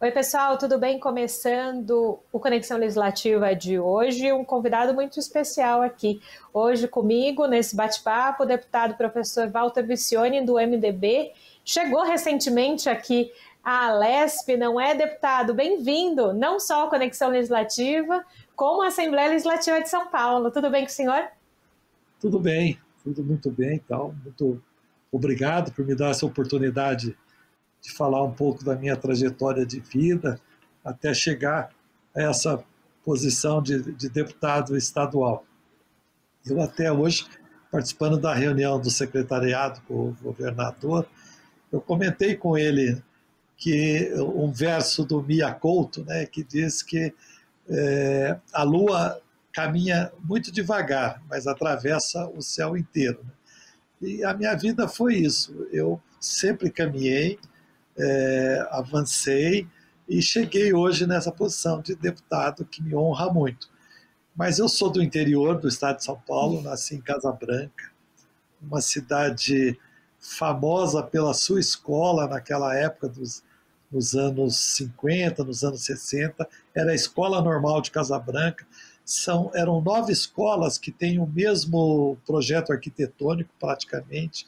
Oi, pessoal, tudo bem? Começando o Conexão Legislativa de hoje, um convidado muito especial aqui. Hoje comigo, nesse bate-papo, o deputado professor Walter Vicione, do MDB. Chegou recentemente aqui à Lesp, não é, deputado? Bem-vindo, não só à Conexão Legislativa, como à Assembleia Legislativa de São Paulo. Tudo bem com o senhor? Tudo bem, tudo muito bem, então, muito obrigado por me dar essa oportunidade de falar um pouco da minha trajetória de vida até chegar a essa posição de, de deputado estadual. Eu até hoje, participando da reunião do secretariado com o governador, eu comentei com ele que um verso do Mia Couto, né, que diz que é, a lua caminha muito devagar, mas atravessa o céu inteiro. Né? E a minha vida foi isso. Eu sempre caminhei, é, avancei e cheguei hoje nessa posição de deputado que me honra muito. Mas eu sou do interior do estado de São Paulo, nasci em Casa Branca, uma cidade famosa pela sua escola naquela época dos nos anos 50, nos anos 60, era a Escola Normal de Casa Branca. São, eram nove escolas que têm o mesmo projeto arquitetônico, praticamente,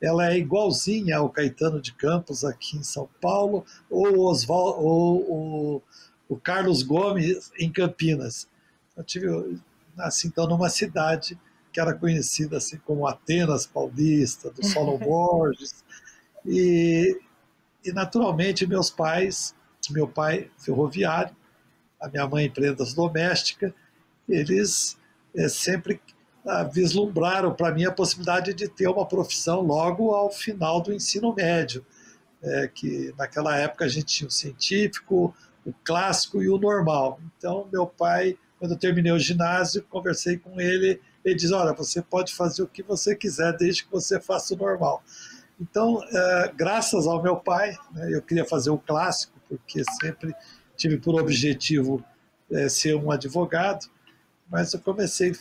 ela é igualzinha ao Caetano de Campos aqui em São Paulo ou, Oswald, ou o, o Carlos Gomes em Campinas. Eu tive, nasci então numa cidade que era conhecida assim como Atenas Paulista, do Solon Borges, e, e naturalmente meus pais, meu pai ferroviário, a minha mãe empresas doméstica, eles é, sempre vislumbraram para mim a possibilidade de ter uma profissão logo ao final do ensino médio, é, que naquela época a gente tinha o científico, o clássico e o normal. Então, meu pai, quando eu terminei o ginásio, conversei com ele, ele diz, olha, você pode fazer o que você quiser, desde que você faça o normal. Então, é, graças ao meu pai, né, eu queria fazer o clássico, porque sempre tive por objetivo é, ser um advogado, mas eu comecei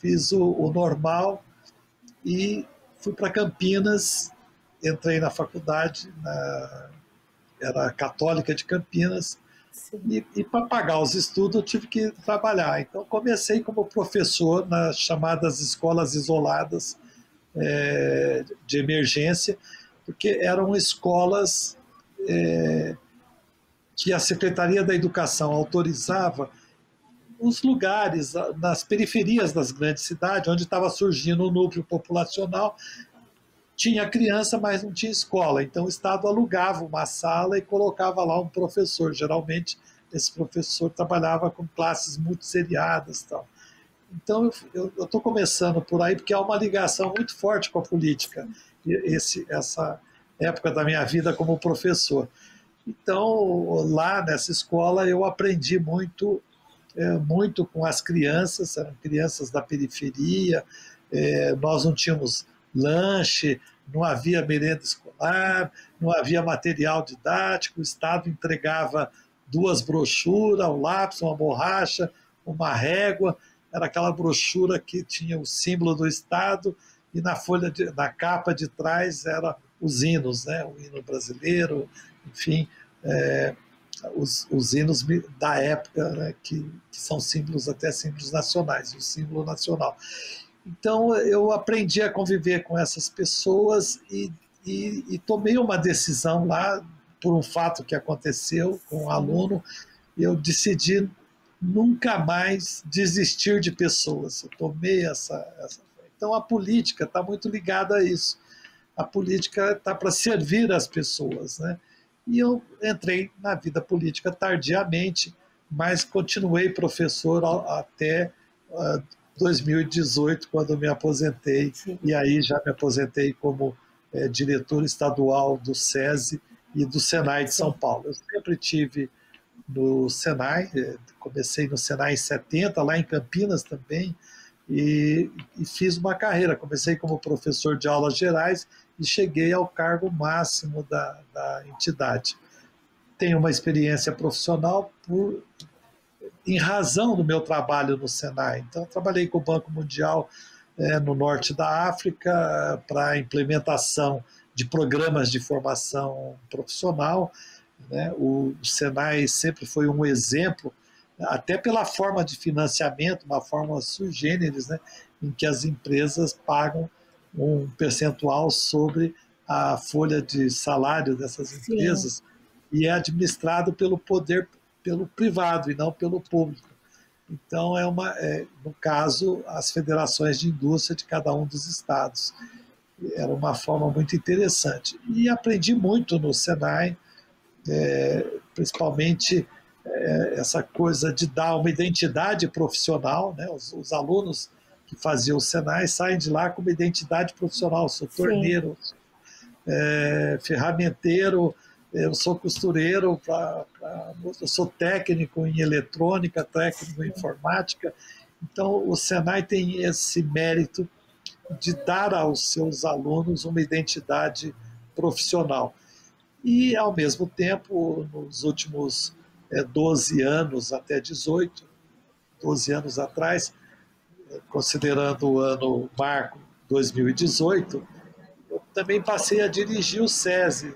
fiz o, o normal e fui para Campinas, entrei na faculdade, na, era católica de Campinas, Sim. e, e para pagar os estudos eu tive que trabalhar. Então comecei como professor nas chamadas escolas isoladas é, de emergência, porque eram escolas é, que a Secretaria da Educação autorizava os lugares, nas periferias das grandes cidades, onde estava surgindo o núcleo populacional, tinha criança, mas não tinha escola. Então o Estado alugava uma sala e colocava lá um professor. Geralmente esse professor trabalhava com classes multisseriadas. Tal. Então eu estou começando por aí porque há uma ligação muito forte com a política, esse, essa época da minha vida como professor. Então lá nessa escola eu aprendi muito é, muito com as crianças, eram crianças da periferia, é, nós não tínhamos lanche, não havia merenda escolar, não havia material didático, o Estado entregava duas brochuras, um lápis, uma borracha, uma régua, era aquela brochura que tinha o símbolo do Estado e na folha, de, na capa de trás era os hinos, né? o hino brasileiro, enfim, é, os, os hinos da época, né, que, que, são símbolos, até símbolos nacionais, o símbolo nacional. Então eu aprendi a conviver com essas pessoas e, e, e tomei uma decisão lá, por um fato que aconteceu com um aluno, eu decidi nunca mais desistir de pessoas. Eu tomei essa. essa... Então a política está muito ligada a isso. A política está para servir as pessoas, né? E eu entrei na vida política tardiamente, mas continuei professor até uh, ah, 2018, quando me aposentei. Sim. E aí já me aposentei como é, diretor estadual do SESI e do Senai de São Paulo. Eu sempre tive no Senai, eh, comecei no Senai em 70, lá em Campinas também, e, e, fiz uma carreira. Comecei como professor de aulas gerais e cheguei ao cargo máximo da, da entidade. Tenho uma experiência profissional por, em razão do meu trabalho no Senai. Então, trabalhei com o Banco Mundial é, no norte da África para a implementação de programas de formação profissional Né? O, Senai sempre foi um exemplo, até pela forma de financiamento, uma forma sui generis, né? em que as empresas pagam um percentual sobre a folha de salário dessas empresas Sim. e é administrado pelo poder, pelo privado e não pelo público. Então, é uma, é, no caso, as federações de indústria de cada um dos estados. Era uma forma muito interessante. E aprendi muito no Senai, é, principalmente é, essa coisa de dar uma identidade profissional. Né? Os, os, alunos que faziam o Senai saem de lá com uma identidade profissional. Sou torneiro, é, ferramenteiro, eu sou costureiro, pra, pra, eu sou técnico em eletrônica, técnico em informática. Então, o Senai tem esse mérito de dar aos seus alunos uma identidade profissional. E, ao mesmo tempo, nos últimos é, 12 anos, até 18, 12 anos atrás, considerando o ano marco 2018, eu também passei a dirigir o SESI,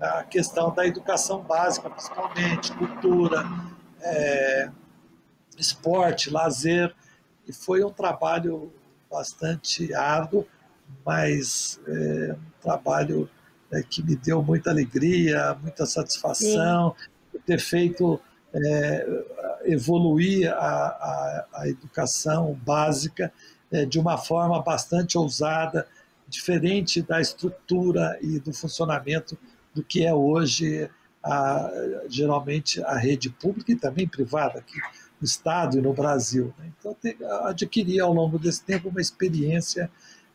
a questão da educação básica, principalmente, cultura, é, esporte, lazer, e foi um trabalho bastante árduo, mas é, um trabalho é, que me deu muita alegria, muita satisfação, Sim. ter feito é, evoluir a, a, a, educação básica é, de uma forma bastante ousada, diferente da estrutura e do funcionamento do que é hoje a, geralmente a rede pública e também privada aqui no Estado e no Brasil. Né? Então, adquiri ao longo desse tempo uma experiência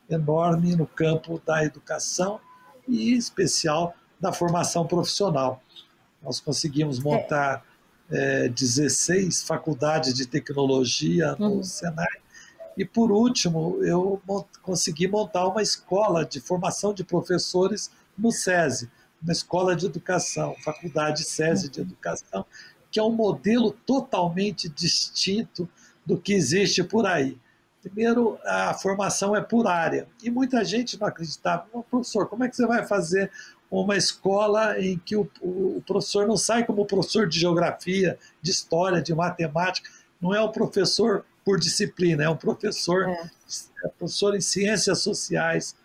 enorme no campo da educação e, em especial, da formação profissional. Nós conseguimos montar é, 16 faculdades de tecnologia no uhum. Senai. E, por último, eu consegui montar uma escola de formação de professores no SESI, uma escola de educação, faculdade SESI de educação, que é um modelo totalmente distinto do que existe por aí. Primeiro, a formação é por área. E muita gente não acreditava. professor, como é que você vai fazer uma escola em que o, o, professor não sai como professor de geografia, de história, de matemática? Não é o professor por disciplina, é um professor, é. é professor em ciências sociais,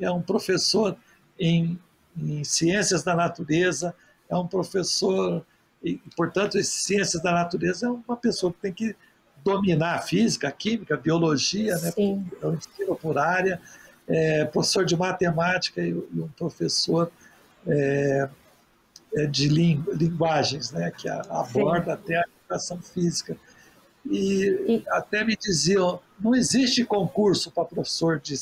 é um professor em em ciências da natureza, é um professor, e, portanto, ciências da natureza é uma pessoa que tem que dominar a física, a química, a biologia, né? é um ensino por área, é, professor de matemática e, e um professor é, é de linguagens, né? que aborda Sim. até a educação física. E, e, até me diziam, não existe concurso para professor de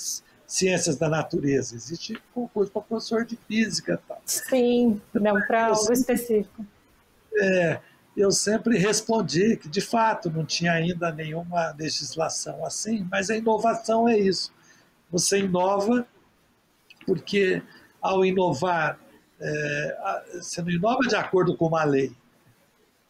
ciências da natureza, existe concurso para professor de física. Tal. Sim, não para algo específico. É, eu sempre respondi que, de fato, não tinha ainda nenhuma legislação assim, mas a inovação é isso. Você inova porque, ao inovar, é, você não inova de acordo com uma lei.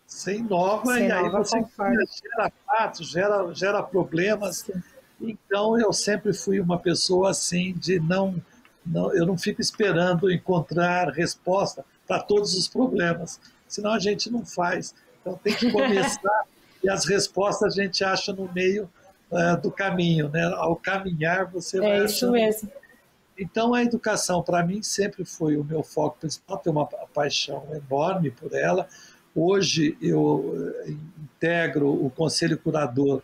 Você inova você e aí você gera fatos, gera, gera problemas. Sim então eu sempre fui uma pessoa assim de não, não eu não fico esperando encontrar resposta para todos os problemas, senão a gente não faz. Então tem que começar e as respostas a gente acha no meio uh, do caminho, né? Ao caminhar você vai. É isso mesmo. Então a educação para mim sempre foi o meu foco principal, tenho uma paixão enorme por ela. Hoje eu eh, integro o conselho curador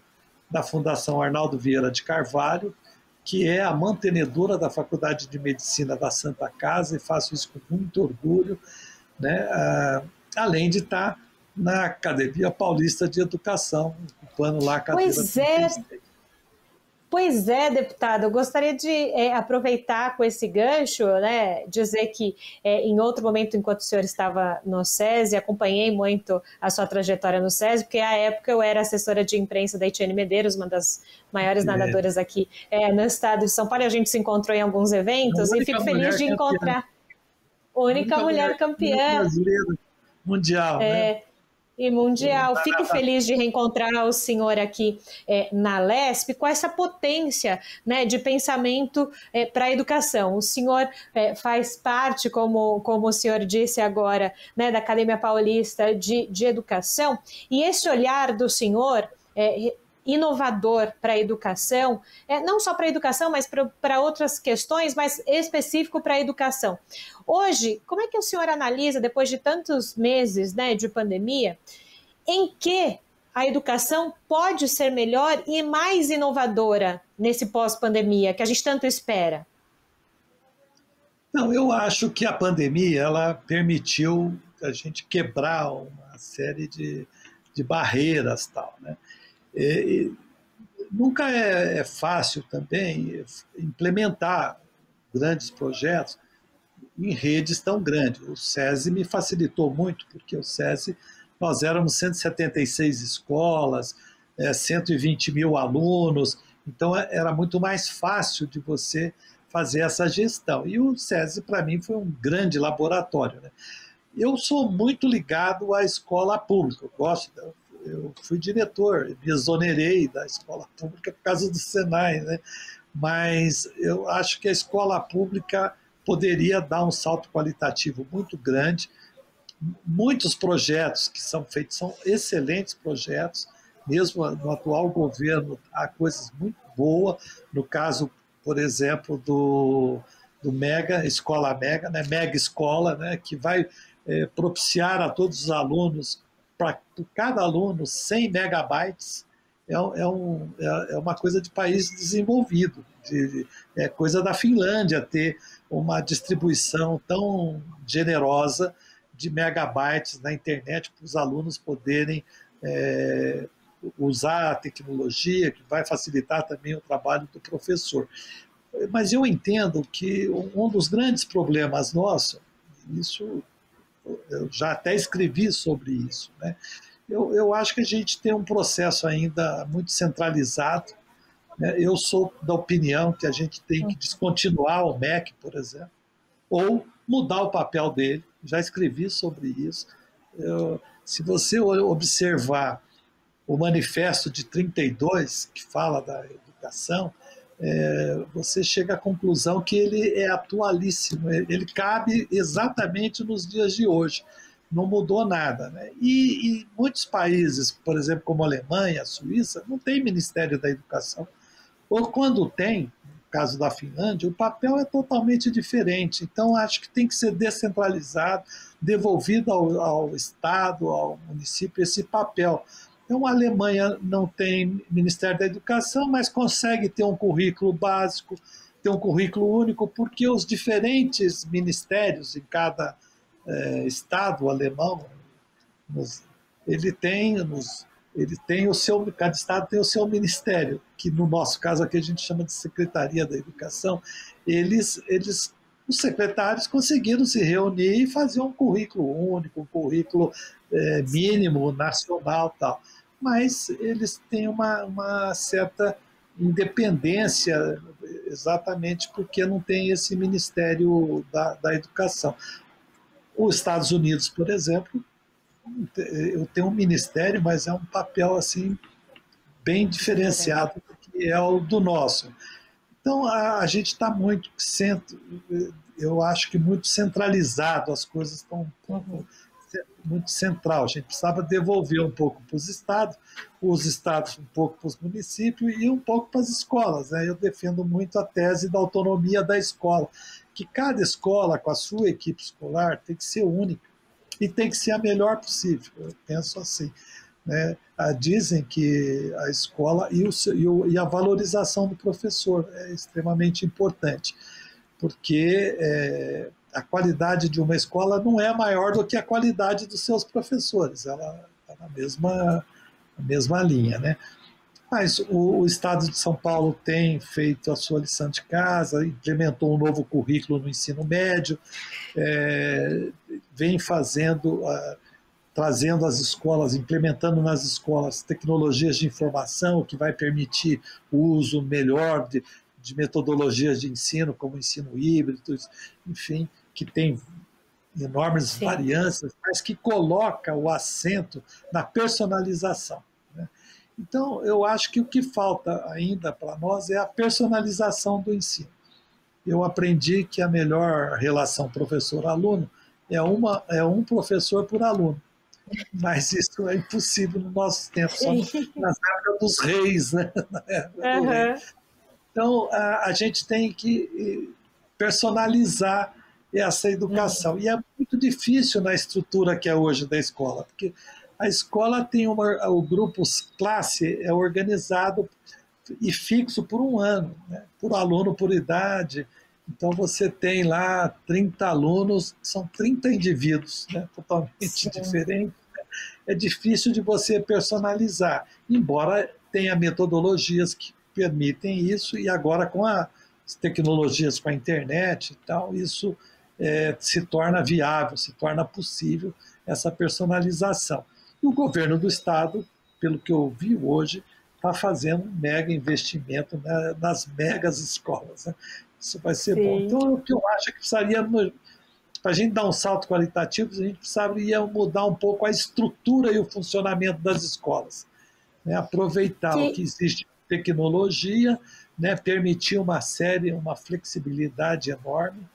da Fundação Arnaldo Vieira de Carvalho, que é a mantenedora da Faculdade de Medicina da Santa Casa, e faço isso com muito orgulho, né? Ah, além de estar na Academia Paulista de Educação, ocupando lá a cadeira pois é, Pois é, deputada, eu gostaria de é, aproveitar com esse gancho, né, dizer que é, em outro momento, enquanto o senhor estava no SESI, acompanhei muito a sua trajetória no SESI, porque à época eu era assessora de imprensa da Etienne Medeiros, uma das maiores é. nadadoras aqui é, no estado de São Paulo, a gente se encontrou em alguns eventos e fico feliz de encontrar. Única, única mulher, mulher campeã. Mundial, né? E mundial. Fico feliz de reencontrar o senhor aqui é, na LESP com essa potência né, de pensamento é, para a educação. O senhor é, faz parte, como, como o senhor disse agora, né, da Academia Paulista de, de Educação, e esse olhar do senhor é, inovador para a educação, é, não só para a educação, mas para outras questões, mas específico para a educação. Hoje, como é que o senhor analisa, depois de tantos meses né, de pandemia, em que a educação pode ser melhor e mais inovadora nesse pós-pandemia que a gente tanto espera? Não, eu acho que a pandemia ela permitiu a gente quebrar uma série de, de barreiras tal, né? E, nunca é, é fácil também implementar grandes projetos em redes tão grandes. O SESI me facilitou muito, porque o SESI, nós éramos 176 escolas, é, 120 mil alunos, então é, era muito mais fácil de você fazer essa gestão. E o SESI, para mim, foi um grande laboratório. Né? Eu sou muito ligado à escola pública, eu gosto, eu fui diretor, me exonerei da escola pública por causa do Senai, né? mas eu acho que a escola pública poderia dar um salto qualitativo muito grande. Muitos projetos que são feitos são excelentes projetos, mesmo no atual governo há coisas muito boas, no caso, por exemplo, do, do Mega, Escola Mega, né? Mega Escola, né? que vai é, propiciar a todos os alunos para cada aluno 100 megabytes é, é, um, é, é uma coisa de país desenvolvido, de, é coisa da Finlândia ter uma distribuição tão generosa de megabytes na internet para os alunos poderem é, usar a tecnologia, que vai facilitar também o trabalho do professor. Mas eu entendo que um dos grandes problemas nossos, isso eu já até escrevi sobre isso. Né? Eu, eu acho que a gente tem um processo ainda muito centralizado. Né? Eu sou da opinião que a gente tem que descontinuar o MEC, por exemplo, ou mudar o papel dele. Já escrevi sobre isso. Eu, se você observar o manifesto de 32, que fala da educação, é, você chega à conclusão que ele é atualíssimo, ele cabe exatamente nos dias de hoje, não mudou nada. Né? E, e, muitos países, por exemplo, como a Alemanha, a Suíça, não tem Ministério da Educação. Ou quando tem, no caso da Finlândia, o papel é totalmente diferente. Então, acho que tem que ser descentralizado, devolvido ao, ao Estado, ao município, esse papel então, a Alemanha não tem Ministério da Educação, mas consegue ter um currículo básico, ter um currículo único, porque os diferentes ministérios em cada é, estado alemão, nos, ele tem nos, ele tem o seu, cada estado tem o seu ministério, que no nosso caso aqui a gente chama de Secretaria da Educação. Eles, eles os secretários conseguiram se reunir e fazer um currículo único, um currículo é, mínimo, nacional tal mas eles têm uma, uma certa independência, exatamente porque não tem esse Ministério da, da Educação. Os Estados Unidos, por exemplo, eu tenho um ministério, mas é um papel assim bem diferenciado do que é o do nosso. Então a, a gente está muito centro, eu acho que muito centralizado, as coisas estão um pouco muito central. A gente precisava devolver um pouco para os estados, os estados um pouco para os municípios e um pouco para as escolas. Né? Eu defendo muito a tese da autonomia da escola, que cada escola, com a sua equipe escolar, tem que ser única e tem que ser a melhor possível. Eu penso assim. Né? Ah, dizem que a escola e, o, e a valorização do professor é extremamente importante, porque é, a qualidade de uma escola não é maior do que a qualidade dos seus professores, ela está na mesma, na mesma linha. Né? Mas o, o, Estado de São Paulo tem feito a sua lição de casa, implementou um novo currículo no ensino médio, é, vem fazendo, uh, trazendo as escolas, implementando nas escolas tecnologias de informação que vai permitir o uso melhor de, de metodologias de ensino, como ensino híbrido, enfim, que tem enormes Sim. variâncias, mas que coloca o acento na personalização. Né? Então, eu acho que o que falta ainda para nós é a personalização do ensino. Eu aprendi que a melhor relação professor-aluno é, uma, é um professor por aluno. Mas isso é impossível no nosso tempo, só nas épocas dos reis. Né? Uhum. Então, a, a gente tem que personalizar essa educação. Uhum. E é muito difícil na estrutura que é hoje da escola, porque a escola tem uma, o grupo classe é organizado e fixo por um ano, né? por aluno por idade. Então você tem lá 30 alunos, são 30 indivíduos, né? totalmente Sim. diferentes. Né? É difícil de você personalizar, embora tenha metodologias que permitem isso, e agora com as tecnologias, com a internet e tal, isso é, se torna viável, se torna possível essa personalização. E o governo do Estado, pelo que eu vi hoje, está fazendo um mega investimento né, nas megas escolas. Né? Isso vai ser Sim. bom. Então, o que eu acho é que precisaria, para a gente dar um salto qualitativo, a gente precisaria mudar um pouco a estrutura e o funcionamento das escolas. Né? Aproveitar Sim. o que existe tecnologia, né? permitir uma série, uma flexibilidade enorme.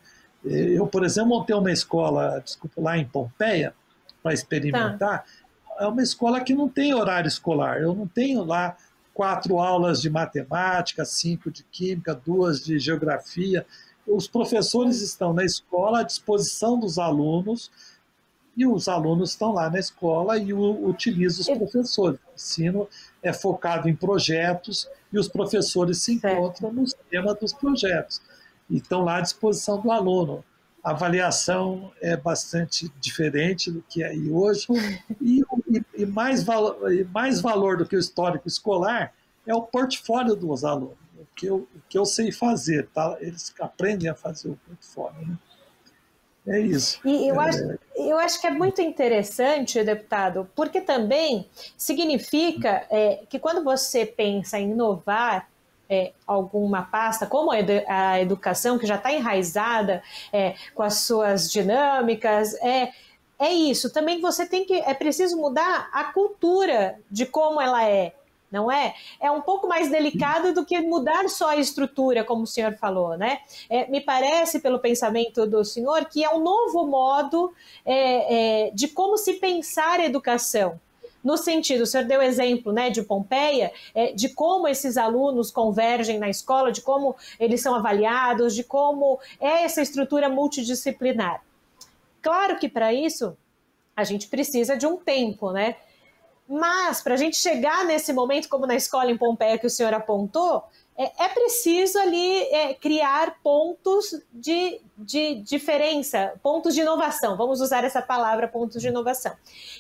Eu, por exemplo, montei uma escola, desculpa, lá em Pompeia, para experimentar. Tá é uma escola que não tem horário escolar. Eu não tenho lá quatro aulas de matemática, cinco de química, duas de geografia. Os professores estão na escola à disposição dos alunos e os alunos estão lá na escola e utilizam os professores. O ensino é focado em projetos e os professores se encontram no tema dos projetos e estão lá à disposição do aluno a avaliação é bastante diferente do que é aí hoje. E, e, e mais, valor, e mais valor do que o histórico escolar é o portfólio dos alunos, o que eu, o que eu sei fazer. Tá? Eles aprendem a fazer o portfólio. Né? É isso. E eu, é... acho, eu acho que é muito interessante, deputado, porque também significa é, que quando você pensa em inovar, é, alguma pasta, como a educação, que já está enraizada é, com as suas dinâmicas, é, é isso. Também você tem que. É preciso mudar a cultura de como ela é. Não é? É um pouco mais delicado do que mudar só a estrutura, como o senhor falou, né? É, me parece, pelo pensamento do senhor, que é um novo modo é, é, de como se pensar a educação no sentido, o senhor deu exemplo né, de Pompeia, é, de como esses alunos convergem na escola, de como eles são avaliados, de como é essa estrutura multidisciplinar. Claro que para isso a gente precisa de um tempo, né? Mas para a gente chegar nesse momento, como na escola em Pompeia que o senhor apontou, é, é preciso ali é, criar pontos de, de diferença, pontos de inovação. Vamos usar essa palavra, pontos de inovação.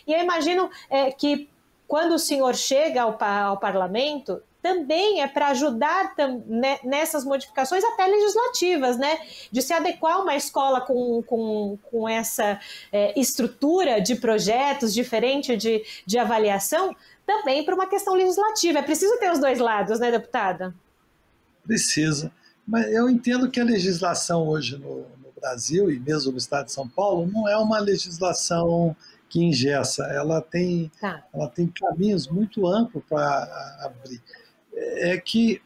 E eu imagino é, que quando o senhor chega ao, ao parlamento, também é para ajudar né, nessas modificações até legislativas, né? De se adequar uma escola com, com, com essa é, estrutura de projetos diferente de, de avaliação, também para uma questão legislativa. É preciso ter os dois lados, né, deputada? Precisa. Mas eu entendo que a legislação hoje no, no Brasil e mesmo no estado de São Paulo não é uma legislação que engessa, ela tem, tá. ela tem caminhos muito amplos para abrir. É que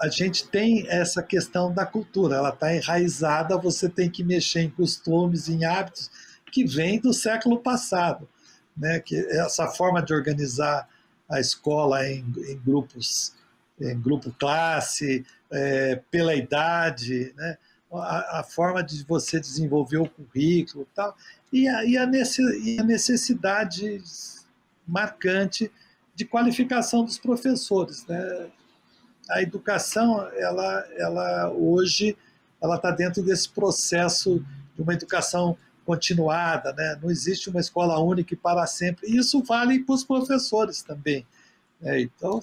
a gente tem essa questão da cultura, ela está enraizada, você tem que mexer em costumes, em hábitos que vêm do século passado, né? Que essa forma de organizar a escola em, em grupos grupo classe, é, pela idade, né? a, a, forma de você desenvolver o currículo e tal, e a, e a necessidade marcante de qualificação dos professores. Né? A educação, ela, ela hoje, ela está dentro desse processo de uma educação continuada, né? não existe uma escola única e para sempre. E isso vale para os professores também. Né? Então,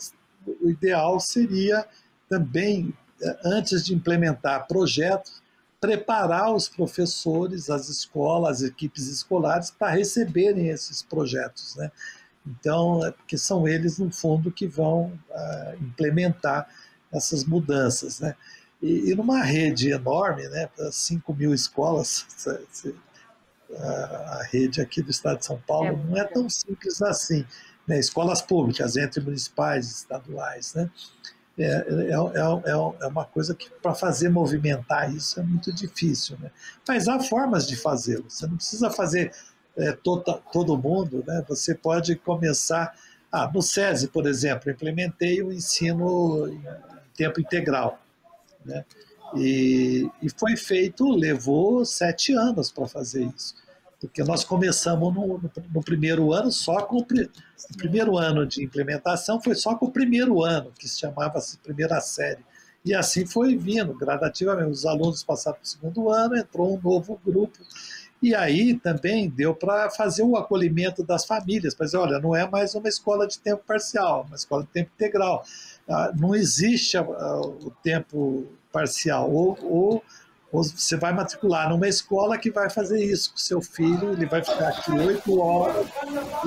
o ideal seria também, eh, antes de implementar projetos, preparar os professores, as escolas, as equipes escolares para receberem esses projetos, né? Então, é porque são eles, no fundo, que vão uh, implementar essas mudanças, né? E, e numa rede enorme, né, para 5 mil escolas, a rede aqui do estado de São Paulo é não é tão simples assim. Né? Escolas públicas, entre municipais estaduais. Né? É, é, é, é, uma coisa que, para fazer movimentar isso, é muito difícil. Né? Mas há formas de fazê-lo. Você não precisa fazer é, todo, todo mundo. Né? Você pode começar. Ah, no SESI, por exemplo, implementei o ensino em tempo integral. Né? E, e foi feito, levou sete anos para fazer isso. Porque nós começamos no, no, no primeiro ano só com o, o, primeiro ano de implementação foi só com o primeiro ano, que se chamava -se primeira série. E assim foi vindo, gradativamente. Os alunos passaram para o segundo ano, entrou um novo grupo. E aí também deu para fazer o acolhimento das famílias, para dizer, olha, não é mais uma escola de tempo parcial, uma escola de tempo integral. Ah, não existe o tempo parcial. Ou, ou, você vai matricular numa escola que vai fazer isso com seu filho, ele vai ficar aqui oito horas.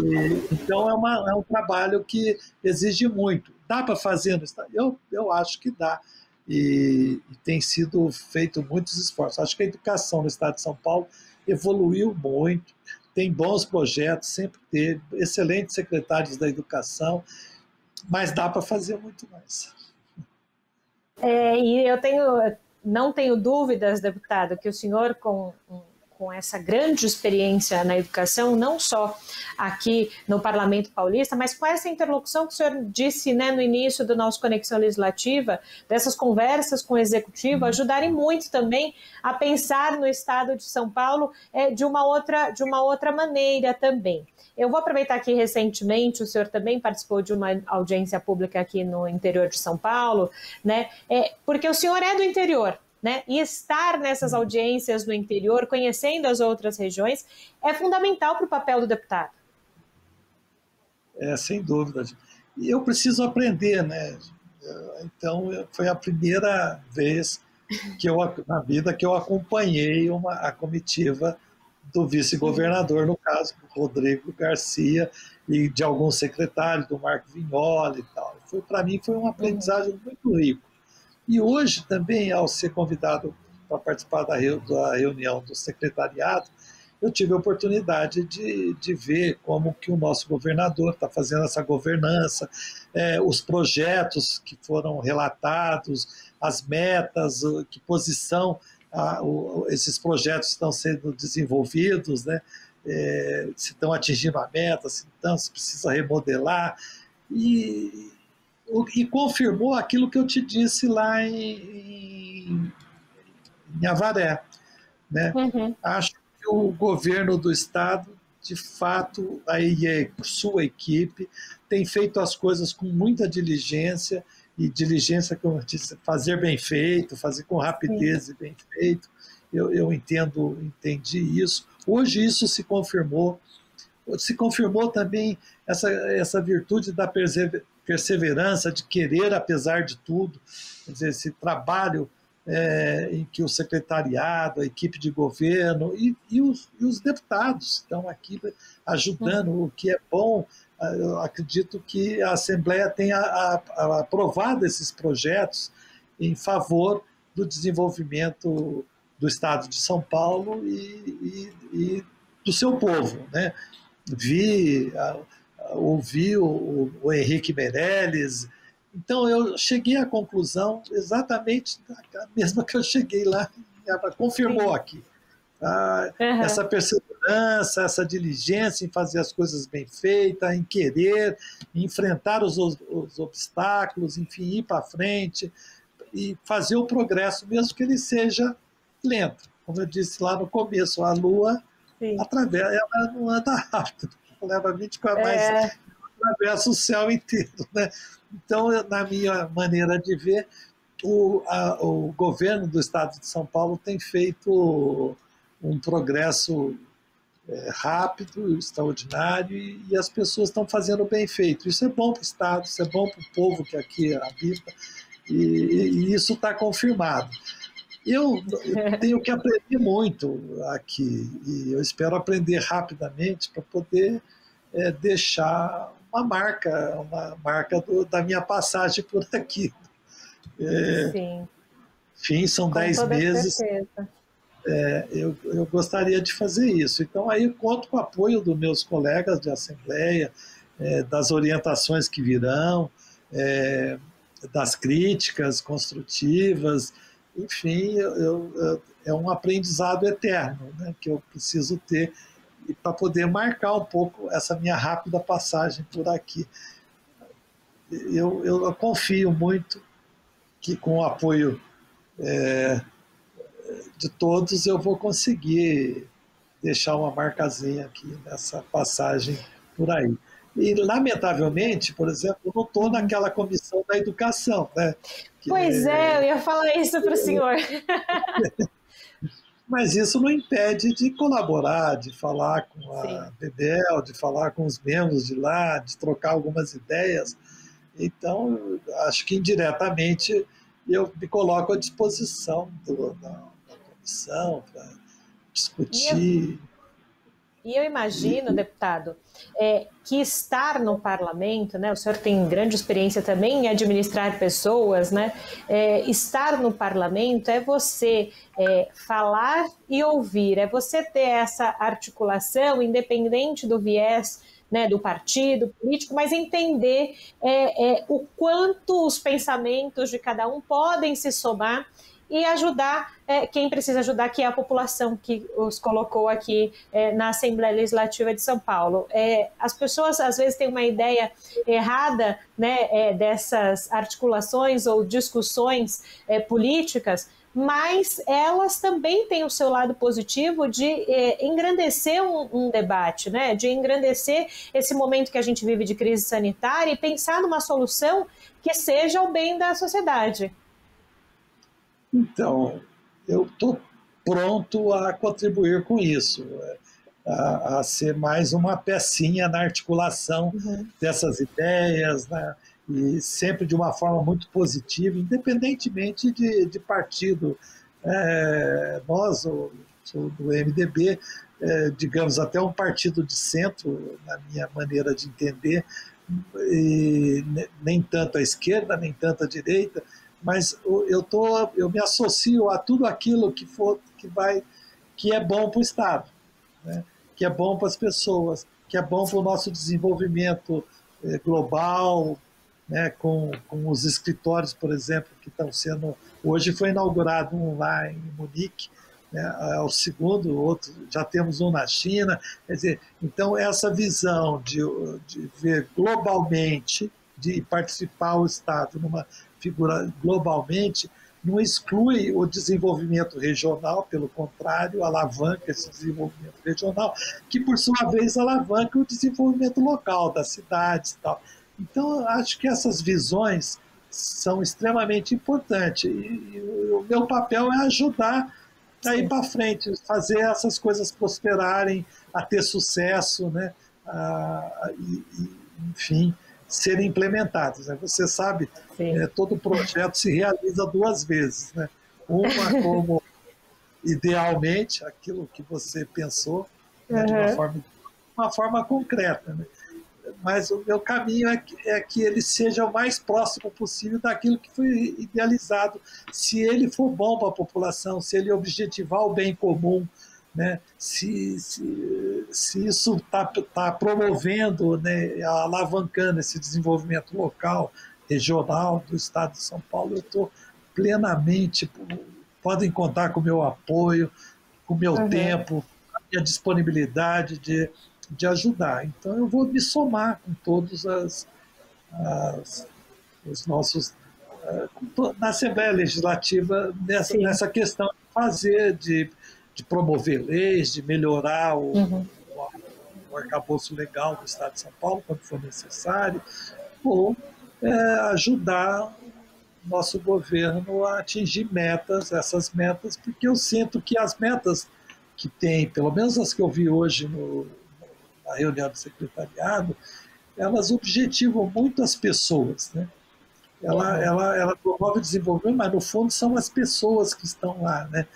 E, então é, uma, é um trabalho que exige muito. Dá para fazer no estado? Eu, eu acho que dá. E, e, tem sido feito muitos esforços. Acho que a educação no estado de São Paulo evoluiu muito, tem bons projetos, sempre teve, excelentes secretários da educação, mas dá para fazer muito mais. É, e eu tenho, não tenho dúvidas, deputado, que o senhor, com, com essa grande experiência na educação, não só aqui no Parlamento Paulista, mas com essa interlocução que o senhor disse né, no início do nosso Conexão Legislativa, dessas conversas com o Executivo, ajudarem muito também a pensar no Estado de São Paulo é, de, uma outra, de uma outra maneira também. Eu vou aproveitar que recentemente o senhor também participou de uma audiência pública aqui no interior de São Paulo, né? É, porque o senhor é do interior, né? E estar nessas audiências no interior, conhecendo as outras regiões, é fundamental para o papel do deputado. É, sem dúvida. E eu preciso aprender, né? Então, foi a primeira vez que eu, na vida que eu acompanhei uma, a comitiva do vice-governador, no caso, Rodrigo Garcia, e de alguns secretários, do Marco Vignoli e tal. Foi Para mim foi um aprendizagem muito rico. E hoje também, ao ser convidado para participar da, reunião do secretariado, eu tive a oportunidade de, de ver como que o nosso governador está fazendo essa governança, é, os projetos que foram relatados, as metas, que posição a, o, esses projetos estão sendo desenvolvidos, né? É, se estão atingindo a meta, se estão, se precisa remodelar. E, e confirmou aquilo que eu te disse lá em, em Avaré. Né? Uhum. Acho que o governo do Estado, de fato, aí a sua equipe, tem feito as coisas com muita diligência e diligência, como eu disse, fazer bem feito, fazer com rapidez Sim. e bem feito. Eu, eu entendo, entendi isso. Hoje isso se confirmou. Se confirmou também essa, essa virtude da perseverança, de querer apesar de tudo. Quer dizer, esse trabalho é, em que o secretariado, a equipe de governo e, e, os, e os, deputados estão aqui ajudando, uhum. o que é bom eu acredito que a Assembleia tenha aprovado esses projetos em favor do desenvolvimento do Estado de São Paulo e, e, do seu povo. Né? Vi, ouvi o, o Henrique Meirelles, então eu cheguei à conclusão exatamente a mesma que eu cheguei lá, confirmou aqui. Ah, uhum. Essa perseverança, essa diligência em fazer as coisas bem feitas, em querer, em enfrentar os, os obstáculos, enfim, ir para frente e fazer o progresso, mesmo que ele seja lento. Como eu disse lá no começo, a Lua atravessa, ela não anda rápido, leva 24 é. mais atravessa o céu inteiro. Né? Então, na minha maneira de ver, o, a, o governo do estado de São Paulo tem feito um progresso é, rápido, extraordinário, e, e, as pessoas estão fazendo bem feito. Isso é bom para o Estado, isso é bom para o povo que aqui habita, e, e isso está confirmado. Eu, tenho que aprender muito aqui, e eu espero aprender rapidamente para poder é, deixar uma marca, uma marca do, da minha passagem por aqui. É, Sim enfim, são 10 meses. É, eu, eu gostaria de fazer isso. Então, aí conto com o apoio dos meus colegas de assembleia, é, das orientações que virão, é, das críticas construtivas, enfim, eu, eu, é um aprendizado eterno né, que eu preciso ter para poder marcar um pouco essa minha rápida passagem por aqui. Eu, eu confio muito que com o apoio é, de todos eu vou conseguir deixar uma marcazinha aqui nessa passagem por aí. E, lamentavelmente, por exemplo, eu não estou naquela comissão da educação. Né? pois é, eu ia falar isso para o senhor. Mas isso não impede de colaborar, de falar com a Sim. Bebel, de falar com os membros de lá, de trocar algumas ideias. Então, acho que indiretamente eu me coloco à disposição do, da, da comissão para discutir. E eu imagino, deputado, é, que estar no parlamento, né, o senhor tem grande experiência também em administrar pessoas, né, é, estar no parlamento é você é, falar e ouvir, é você ter essa articulação, independente do viés né, do partido político, mas entender é, é, o quanto os pensamentos de cada um podem se somar e ajudar é, quem precisa ajudar, que é a população que os colocou aqui é, na Assembleia Legislativa de São Paulo. É, as pessoas às vezes têm uma ideia errada né, é, dessas articulações ou discussões é, políticas, mas elas também têm o seu lado positivo de é, engrandecer um, um, debate, né? de engrandecer esse momento que a gente vive de crise sanitária e pensar numa solução que seja o bem da sociedade. Então, eu estou pronto a contribuir com isso, a, a, ser mais uma pecinha na articulação uhum. dessas ideias, né? e sempre de uma forma muito positiva, independentemente de, de partido. É, nós, o, do MDB, é, digamos até um partido de centro, na minha maneira de entender, e nem tanto à esquerda, nem tanto à direita, mas eu tô, eu me associo a tudo aquilo que for, que vai, que é bom para o Estado, né? que é bom para as pessoas, que é bom para o nosso desenvolvimento eh, global, né? com, com os escritórios, por exemplo, que estão sendo hoje foi inaugurado um lá em Munique, né, é o segundo, outro, já temos um na China. Quer dizer, então, essa visão de, de ver globalmente, de participar o Estado numa figura globalmente, não exclui o desenvolvimento regional, pelo contrário, alavanca esse desenvolvimento regional, que por sua vez alavanca o desenvolvimento local das cidades e tal. Então, acho que essas visões são extremamente importantes e, e o meu papel é ajudar a ir para frente, fazer essas coisas prosperarem, a ter sucesso, né? Ah, e, e, enfim, serem implementados. Né? Você sabe, é, todo projeto se realiza duas vezes. Né? Uma como idealmente aquilo que você pensou, né? de uma forma, uma forma concreta. Né? Mas o meu caminho é que, é que ele seja o mais próximo possível daquilo que foi idealizado. Se ele for bom para a população, se ele objetivar o bem comum, né? se, se, se isso está tá promovendo, né, alavancando esse desenvolvimento local, regional do Estado de São Paulo, eu estou plenamente, podem contar com o meu apoio, com o meu uhum. tempo, a minha disponibilidade de, de ajudar. Então eu vou me somar com todos as, as os nossos eh, na Assembleia Legislativa nessa, nessa questão de fazer, de de promover leis, de melhorar o, uhum. O, o arcabouço legal do Estado de São Paulo, quando for necessário, ou é, ajudar nosso governo a atingir metas, essas metas, porque eu sinto que as metas que tem, pelo menos as que eu vi hoje no, na reunião do secretariado, elas objetivam muito as pessoas, né? Ela, uhum. ela, ela promove o desenvolvimento, mas no fundo são as pessoas que estão lá, né?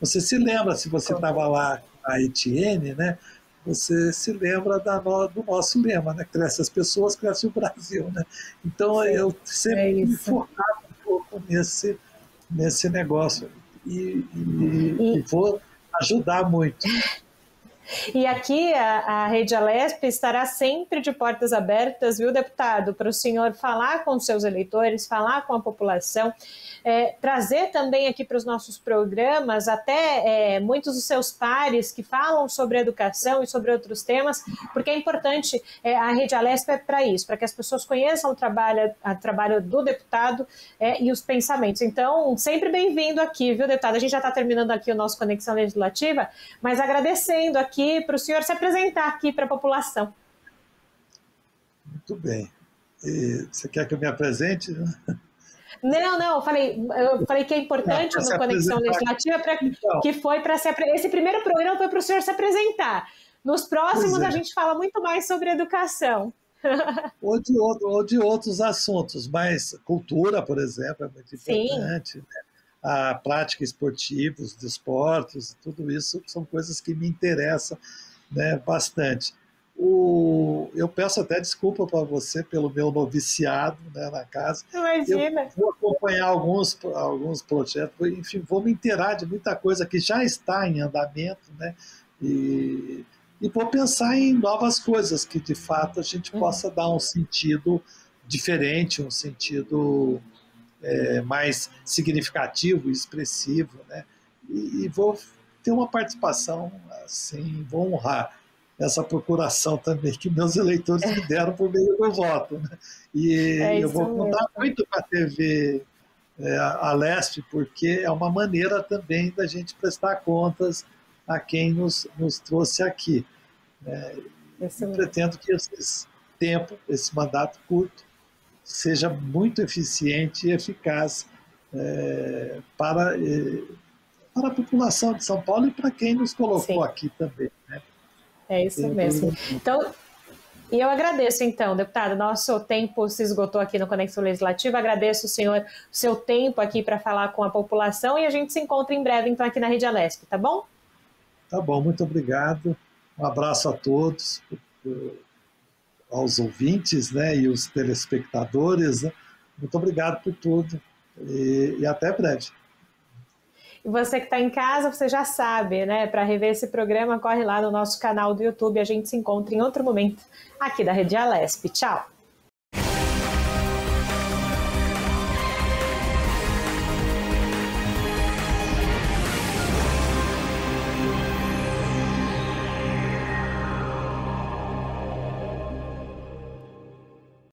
Você se lembra, se você estava lá na Etienne, né? Você se lembra da no, do nosso lema, né? Cresce as pessoas, cresce o Brasil, né? Então Sim, eu sempre é me focava um pouco nesse, nesse negócio e, e, e... e vou ajudar muito. E aqui a, a Rede Alesp estará sempre de portas abertas, viu, deputado, para o senhor falar com seus eleitores, falar com a população, é, trazer também aqui para os nossos programas até é, muitos dos seus pares que falam sobre educação e sobre outros temas, porque é importante, é, a Rede Alesp é para isso, para que as pessoas conheçam o trabalho, o trabalho do deputado é, e os pensamentos. Então, sempre bem-vindo aqui, viu, deputado? A gente já está terminando aqui o nosso Conexão Legislativa, mas agradecendo aqui aqui para o senhor se apresentar aqui para a população. Muito bem. E você quer que eu me apresente? Não, não, eu falei, eu falei que é importante no Conexão Legislativa pra, então. que foi para se esse primeiro programa foi para o senhor se apresentar. Nos próximos é. a gente fala muito mais sobre educação. Ou de, ou de outros assuntos, mas cultura, por exemplo, é muito importante. Né? A prática esportiva, os desportos, tudo isso são coisas que me interessam né, bastante. O, eu peço até desculpa para você pelo meu noviciado né, na casa. Imagina. Eu vou acompanhar alguns, alguns projetos, enfim, vou me inteirar de muita coisa que já está em andamento, né? E, e vou pensar em novas coisas que de fato a gente uhum. possa dar um sentido diferente, um sentido é, mais significativo expressivo, né? E, e, vou ter uma participação, assim, vou honrar essa procuração também que meus eleitores me deram por meio do voto, né? E é eu vou contar muito com a TV é, a Leste, porque é uma maneira também da gente prestar contas a quem nos, nos trouxe aqui. Né? pretendo que esse tempo, esse mandato curto, seja muito eficiente e eficaz é, para, é, para a população de São Paulo e para quem nos colocou Sim. aqui também. Né? É isso mesmo. Então, e eu agradeço, então, deputado, nosso tempo se esgotou aqui no Conexão Legislativa. Agradeço, senhor, o seu tempo aqui para falar com a população e a gente se encontra em breve, então, aqui na Rede Alesp, tá bom? Tá bom, muito obrigado. Um abraço a todos aos ouvintes né, e os telespectadores. Né? Muito obrigado por tudo e, e até breve. E você que está em casa, você já sabe, né? Para rever esse programa, corre lá no nosso canal do YouTube. A gente se encontra em outro momento aqui da Rede Alesp. Tchau!